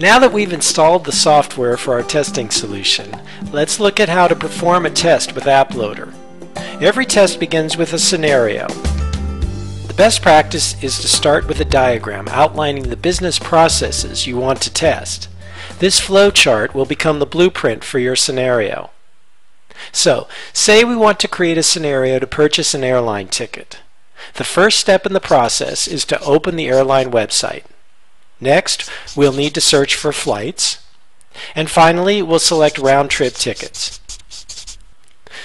Now that we've installed the software for our testing solution, let's look at how to perform a test with AppLoader. Every test begins with a scenario. The best practice is to start with a diagram outlining the business processes you want to test. This flowchart will become the blueprint for your scenario. So, say we want to create a scenario to purchase an airline ticket. The first step in the process is to open the airline website. Next, we'll need to search for flights. And finally, we'll select round-trip tickets.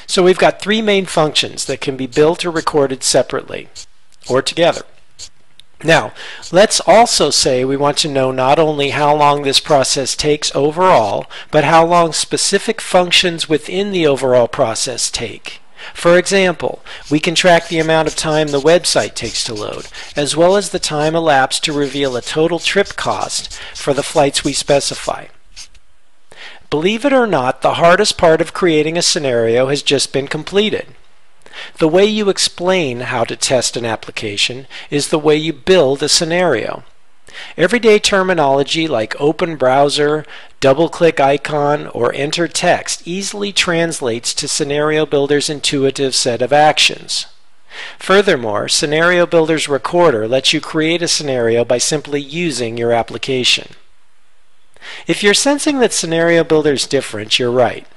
So we've got three main functions that can be built or recorded separately or together. Now, let's also say we want to know not only how long this process takes overall, but how long specific functions within the overall process take. For example, we can track the amount of time the website takes to load, as well as the time elapsed to reveal a total trip cost for the flights we specify. Believe it or not, the hardest part of creating a scenario has just been completed. The way you explain how to test an application is the way you build a scenario. Everyday terminology like open browser, double click icon, or enter text easily translates to Scenario Builder's intuitive set of actions. Furthermore, Scenario Builder's Recorder lets you create a scenario by simply using your application. If you're sensing that Scenario Builder is different, you're right.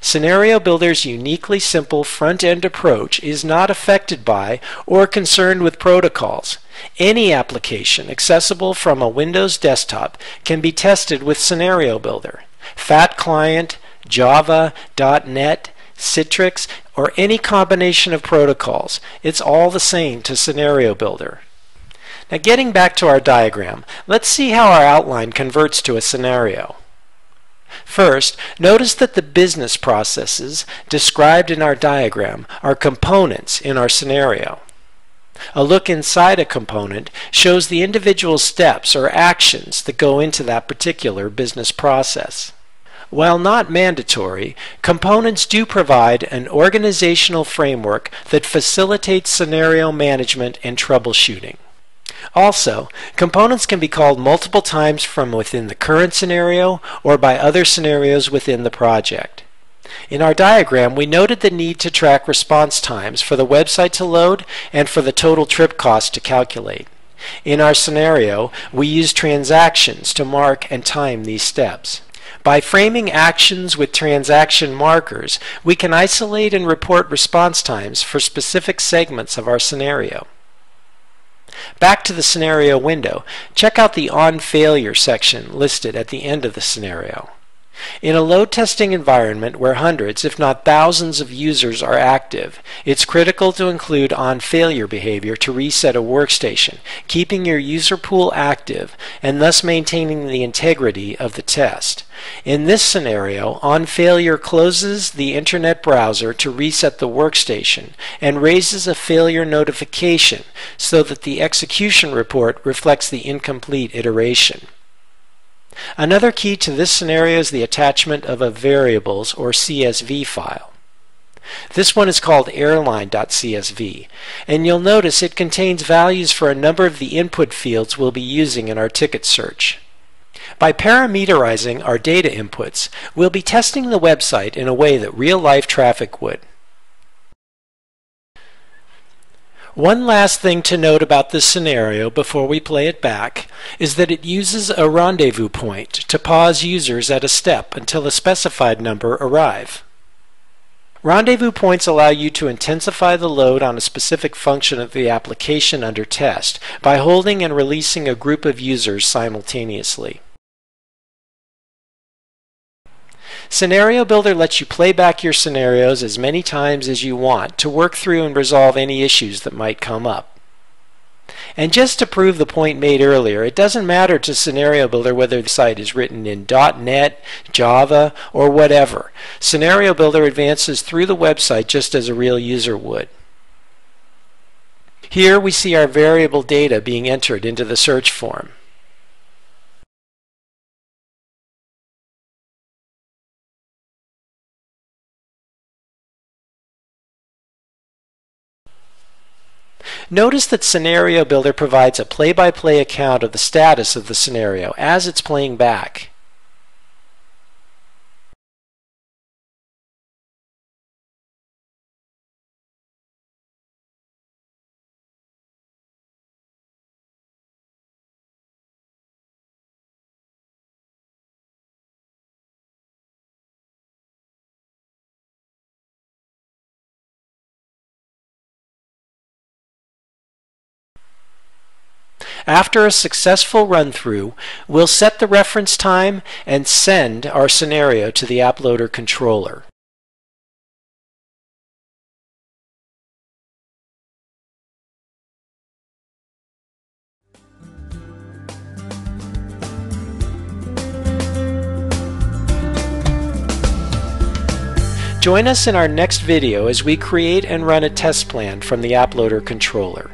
Scenario Builder's uniquely simple front-end approach is not affected by or concerned with protocols. Any application accessible from a Windows desktop can be tested with Scenario Builder. Fat Client, Java, .NET, Citrix, or any combination of protocols. It's all the same to Scenario Builder. Now getting back to our diagram, let's see how our outline converts to a scenario. First, notice that the business processes described in our diagram are components in our scenario. A look inside a component shows the individual steps or actions that go into that particular business process. While not mandatory, components do provide an organizational framework that facilitates scenario management and troubleshooting. Also, components can be called multiple times from within the current scenario or by other scenarios within the project. In our diagram, we noted the need to track response times for the website to load and for the total trip cost to calculate. In our scenario, we use transactions to mark and time these steps. By framing actions with transaction markers, we can isolate and report response times for specific segments of our scenario. Back to the scenario window, check out the On Failure section listed at the end of the scenario. In a load testing environment where hundreds, if not thousands of users are active, it's critical to include on failure behavior to reset a workstation, keeping your user pool active and thus maintaining the integrity of the test. In this scenario, on failure closes the internet browser to reset the workstation and raises a failure notification so that the execution report reflects the incomplete iteration. Another key to this scenario is the attachment of a variables or CSV file. This one is called airline.csv, and you'll notice it contains values for a number of the input fields we'll be using in our ticket search. By parameterizing our data inputs, we'll be testing the website in a way that real-life traffic would. One last thing to note about this scenario before we play it back is that it uses a rendezvous point to pause users at a step until a specified number arrive. Rendezvous points allow you to intensify the load on a specific function of the application under test by holding and releasing a group of users simultaneously. Scenario Builder lets you play back your scenarios as many times as you want to work through and resolve any issues that might come up. And just to prove the point made earlier, it doesn't matter to Scenario Builder whether the site is written in .NET, Java, or whatever. Scenario Builder advances through the website just as a real user would. Here we see our variable data being entered into the search form. Notice that Scenario Builder provides a play-by-play -play account of the status of the scenario as it's playing back. After a successful run-through, we'll set the reference time and send our scenario to the AppLoader controller. Join us in our next video as we create and run a test plan from the AppLoader controller.